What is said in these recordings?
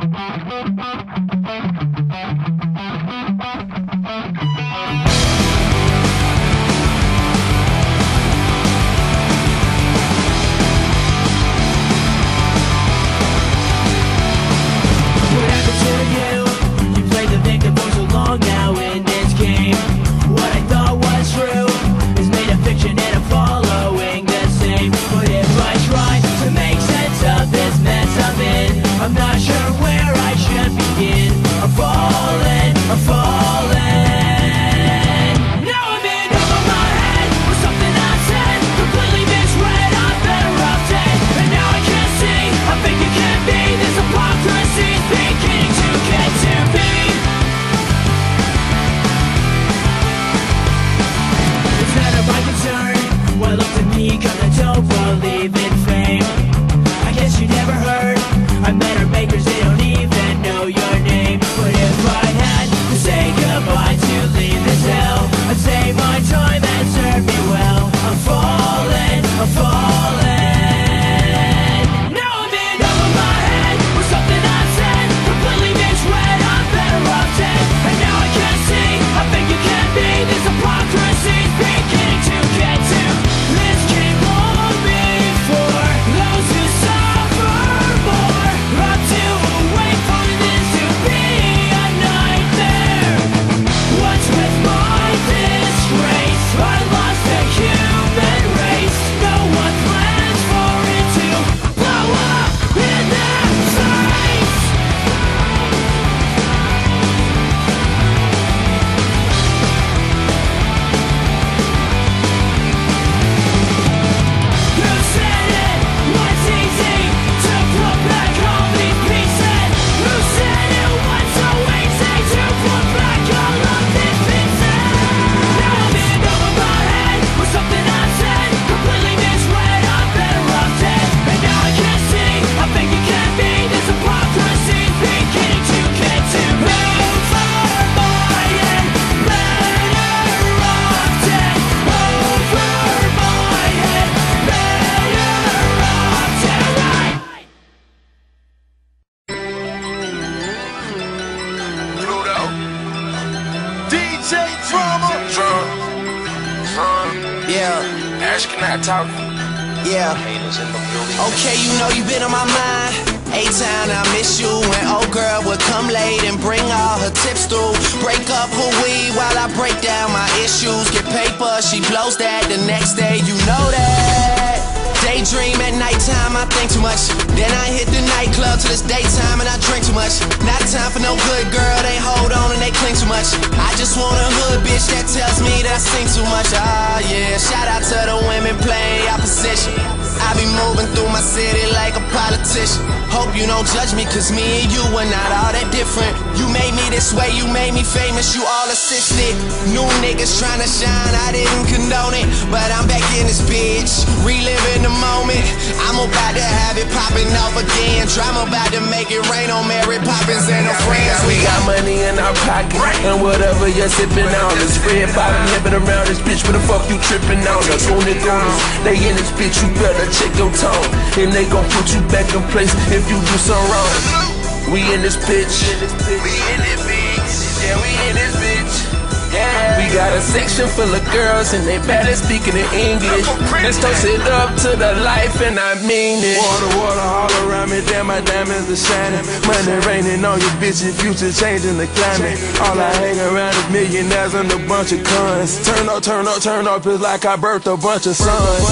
What begin. I'm falling, I'm falling. Yeah, Ash, can I talk? yeah. Haters in the building. Okay, you know you've been on my mind. A-Town, I miss you. And old girl would come late and bring all her tips through. Break up her weed while I break down my issues. Get paper, she blows that the next day, you know that. Daydream at nighttime, I think too much. Then I hit the nightclub till it's daytime and I drink too much. Not time for no good girl, they hold on and they cling too much. I just want a hood bitch that tells me that I sing too much. Ah, yeah. Shout out to the women playing opposition. I be moving through my city like a politician. Hope you don't judge me, cause me and you are not all that different. You made me this way, you made me famous, you all assisted. New niggas trying to shine, I didn't condone it. But I'm back in this bitch, reliving the moment. I'm about to have it popping off again. Drama about to make it rain on Mary Poppins and her friends. We got money in our pocket, and whatever you're sipping on is red bottom hipping around this bitch. What the fuck you tripping on? Us on it goons, they in this bitch. You better check your tone, and they gon' put you back in place if you do something wrong. We in this bitch. We in this bitch. Section full of girls and they better speaking in English. Let's toast it up to the life and I mean it. Water, water all around me, damn my diamonds are shining. Money raining on your bitch and future changing the climate. All I hang around is millionaires and a bunch of cons. Turn up, turn up, turn up, it's like I birthed a bunch of sons.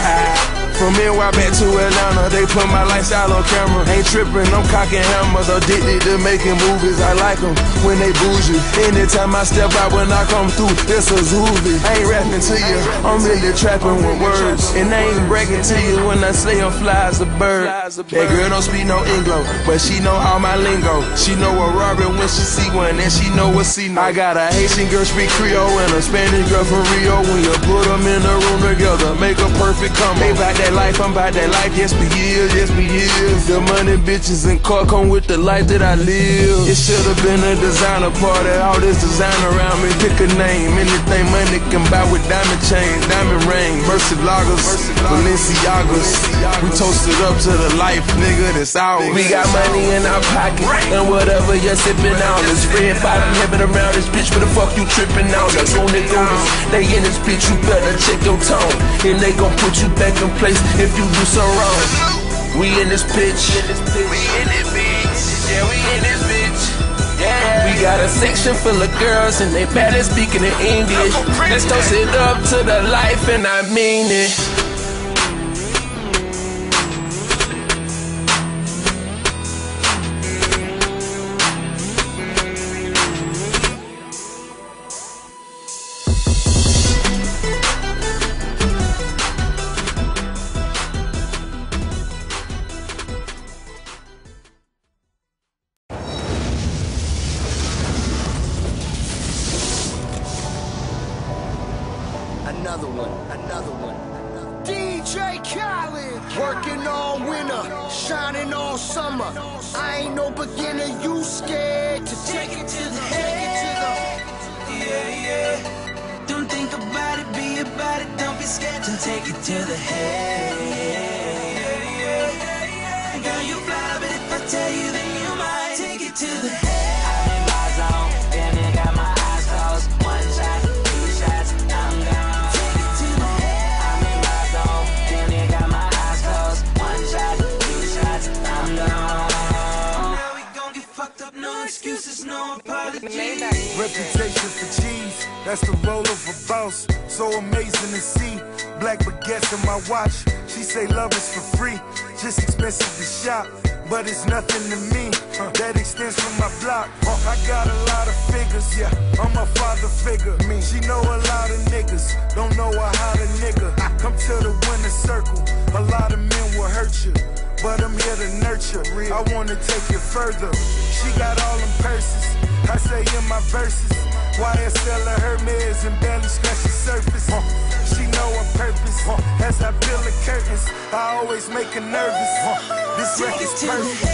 Ah. From NY back to Atlanta, they put my lifestyle on camera. Ain't tripping, I'm cocking hammers, addicted to making movies. I like them when they bougie. Anytime I step out, when I come through, it's a zoovie. I ain't rapping to you, I'm really trapping with words. And I ain't bragging to you when I say I'm fly as a bird. That girl don't speak no Anglo, but she know all my lingo. She know a Robin when she see one, and she know what she. I got a Haitian girl speak Creole and a Spanish girl from Rio. When you put them in a room together, make a perfect combo. They that life, I'm about that life. Yes, we is, yes, we is. The money, bitches, and car come with the life that I live. It should've been a designer party. All this design around me. Pick a name, anything money can buy with diamond chains, diamond ring, Mercy Lagers, Balenciagas. We toasted up to the life, nigga, that's ours. We got money in our pocket, and whatever you're sipping on is red bottom heaven around this bitch. Where the fuck you tripping on? The goon gooners, they in this bitch. You better check your tone, and they gon' put you back in place if you do so wrong. We in this bitch. We in this bitch. Yeah, we in this bitch. Yeah. We got a section full of girls and they at speaking in English. Let's toast it up to the life and I mean it. Another one, another one. DJ Khaled, working all winter, shining all summer. I ain't no beginner, you scared to take it to the head. Yeah, yeah. Don't think about it, be about it. Don't be scared to take it to the head. That's the role of a boss. So amazing to see. Black baguettes in my watch. She say love is for free, just expensive to shop. But it's nothing to me. That extends from my block. I got a lot of figures, yeah. I'm a father figure. Me, she know a lot of niggas. Don't know her how to nigga. Come to the winner circle. A lot of men will hurt you. But I'm here to nurture. I wanna take it further. She got all them purses. I say in my verses. YSL Hermes and barely scratch the surface. She know her purpose. As I peel the curtains, I always make her nervous. This record's perfect.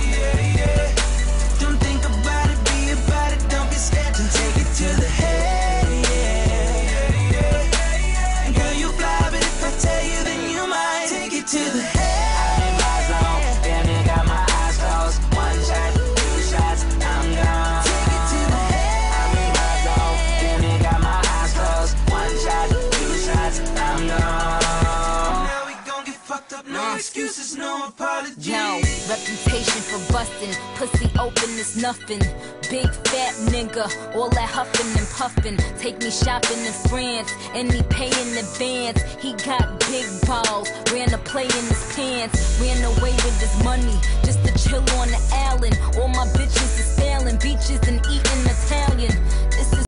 Yeah, yeah. excuses, no. No, reputation for busting, pussy open is nothing. Big fat nigga, all that huffing and puffing. Take me shopping in France, and he paying advance. He got big balls, ran a play in his pants, ran away with his money just to chill on the island. All my bitches is sailing, beaches and eating Italian.